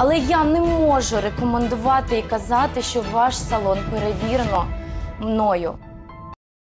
Але я не можу рекомендувати і казати, що ваш салон перевірено мною.